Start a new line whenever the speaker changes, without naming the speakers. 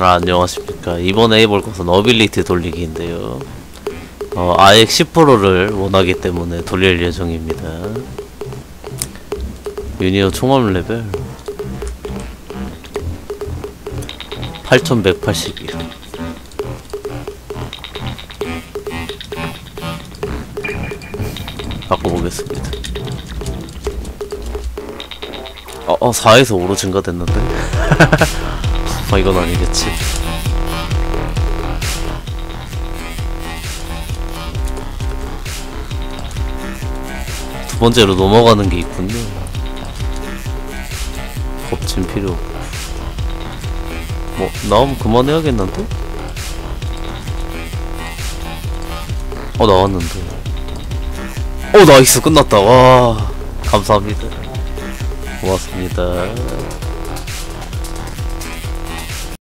아, 안녕하십니까. 이번에 해볼 것은 ability 돌리기인데요. 어, 아획 10%를 원하기 때문에 돌릴 예정입니다. 유니온 총합 레벨 8181. 바꿔보겠습니다. 어, 어 4에서 5로 증가됐는데? 아, 이건 아니겠지. 두 번째로 넘어가는 게 있군요. 겁진 필요. 뭐, 나오면 그만해야겠는데? 어, 나왔는데. 어, 나이스. 끝났다. 와. 감사합니다. 고맙습니다.